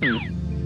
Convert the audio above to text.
嗯。